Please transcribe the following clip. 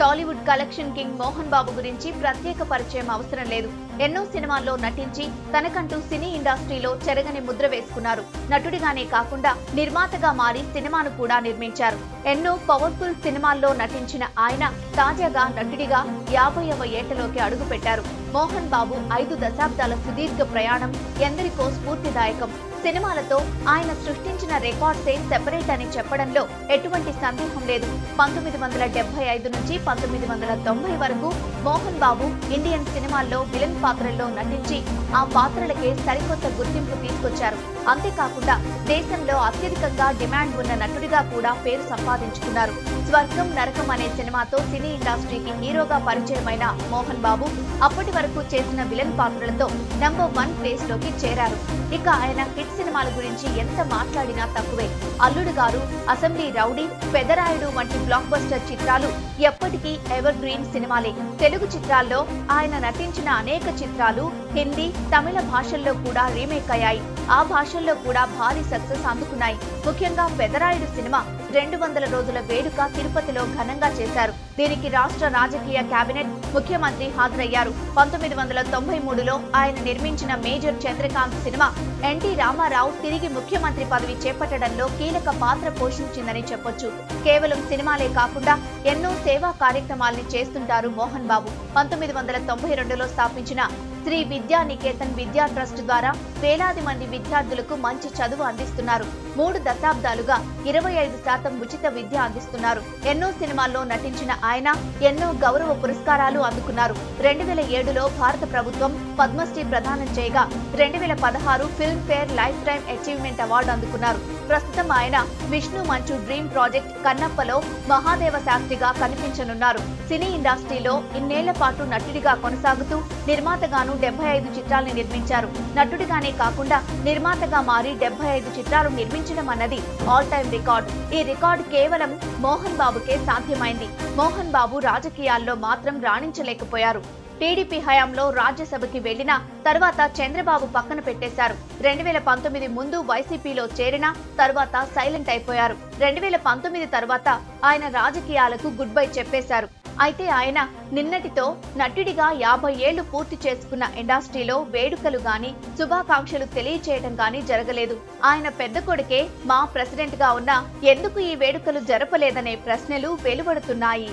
Tollywood collection king Mohan Babu గురించి ప్రత్యేక పరిచయం అవసరం లేదు. ఎన్నో సినిమాల్లో నటించి తనకంటూ సినీ ఇండస్ట్రీలో చెరగని ముద్ర వేసుకున్నారు. నటుడిగానే కాకుండా నిర్మాతగా మారి సినిమాను కూడా నిర్మించారు. ఎన్నో పవర్ఫుల్ సినిమాల్లో నటించిన ఆయన తాజాగా నటుడిగా యాభైవ ఏటలోకి అడుగుపెట్టారు. మోహన్ బాబు ఐదు దశాబ్దాల సుదీర్ఘ ప్రయాణం ఎందరికో స్ఫూర్తిదాయకం. సినిమాలతో ఆయన సృష్టించిన రికార్డ్సే సెపరేట్ అని చెప్పడంలో ఎటువంటి సందేహం లేదు. పంతొమ్మిది వందల డెబ్బై ఐదు నుంచి పంతొమ్మిది వందల తొంభై వరకు మోహన్ బాబు ఇండియన్ సినిమాల్లో విలన్ పాత్రల్లో నటించి ఆ పాత్రలకే సరికొత్త గుర్తింపు తీసుకొచ్చారు. అంతేకాకుండా దేశంలో అత్యధికంగా డిమాండ్ ఉన్న నటుడిగా కూడా పేరు సంపాదించుకున్నారు. స్వర్గం నరకం అనే సినిమాతో సినీ ఇండస్ట్రీకి హీరోగా పరిచయమైన మోహన్ బాబు అప్పటి వరకు చేసిన విలన్ పాత్రలతో నంబర్ వన్ ప్లేస్లోకి చేరారు. ఇక ఆయన హిట్ సినిమాల గురించి ఎంత మాట్లాడినా తక్కువే. అల్లుడు గారు అసెంబ్లీ రౌడీ పెదరాయుడు వంటి బ్లాక్ బస్టర్ చిత్రాలు ఎప్పటి ఎప్పటికీ ఎవర్ గ్రీన్ సినిమాలే. తెలుగు చిత్రాల్లో ఆయన నటించిన అనేక చిత్రాలు హిందీ తమిళ భాషల్లో కూడా రీమేక్ అయ్యాయి. ఆ భాషల్లో కూడా భారీ సక్సెస్ అందుకున్నాయి. ముఖ్యంగా పెదరాయుడు సినిమా రెండు వందల రోజుల వేడుక తిరుపతిలో ఘనంగా చేశారు. దీనికి రాష్ట్ర రాజకీయ కేబినెట్ ముఖ్యమంత్రి హాజరయ్యారు. పంతొమ్మిది వందల తొంభై మూడులో ఆయన నిర్మించిన major Chandrakanth cinema NT Ramarao తిరిగి ముఖ్యమంత్రి పదవి చేపట్టడంలో కీలక పాత్ర పోషించిందని చెప్పొచ్చు. కేవలం సినిమాలే కాకుండా ఎన్నో సేవా కార్యక్రమాల్ని చేస్తుంటారు మోహన్ బాబు. పంతొమ్మిది వందల తొంభై రెండులో స్థాపించిన శ్రీ విద్యా నికేతన్ విద్యా ట్రస్ట్ ద్వారా వేలాది మంది విద్యార్థులకు మంచి చదువు అందిస్తున్నారు. మూడు దశాబ్దాలుగా ఇరవై ఐదు శాతం ఉచిత విద్య అందిస్తున్నారు. ఎన్నో సినిమాల్లో నటించిన ఆయన ఎన్నో గౌరవ పురస్కారాలు అందుకున్నారు. రెండు వేల ఏడులో భారత ప్రభుత్వం పద్మశ్రీ ప్రదానం చేయగా రెండు వేల పదహారు Filmfare life time achievement award అందుకున్నారు. ప్రస్తుతం ఆయన విష్ణు మంచు డ్రీమ్ ప్రాజెక్ట్ కన్నప్పలో మహాదేవ శాస్త్రిగా కనిపించనున్నారు. సినీ ఇండస్ట్రీలో ఇన్నేళ్ళ పాటు నటుడిగా కొనసాగుతూ నిర్మాతగాను డెబ్బై ఐదు చిత్రాల్ని నిర్మించారు. నటుడిగానే కాకుండా నిర్మాతగా మారి డెబ్బై ఐదు చిత్రాలు నిర్మించడం అన్నది ఆల్ టైమ్ రికార్డ్ ఈ రికార్డ్ కేవలం మోహన్ బాబుకే సాధ్యమైంది. మోహన్ బాబు రాజకీయాల్లో మాత్రం రాణించలేకపోయారు. టీడీపీ హయాంలో రాజ్యసభకి వెళ్ళిన తర్వాత చంద్రబాబు పక్కన పెట్టేశారు. రెండు వేల పంతొమ్మిది ముందు వైసీపీలో చేరిన తర్వాత సైలెంట్ అయిపోయారు. రెండు వేల పంతొమ్మిది తర్వాత ఆయన రాజకీయాలకు గుడ్ బై చెప్పేశారు. అయితే ఆయన నిన్నటితో నటుడిగా యాభై ఏళ్ళు పూర్తి చేసుకున్న ఇండస్ట్రీలో వేడుకలు గాని శుభాకాంక్షలు తెలియచేయడం గాని జరగలేదు. ఆయన పెద్ద కొడుకే మా ప్రెసిడెంట్గా ఉన్నా ఎందుకు ఈ వేడుకలు జరపలేదనే ప్రశ్నలు వెలువడుతున్నాయి.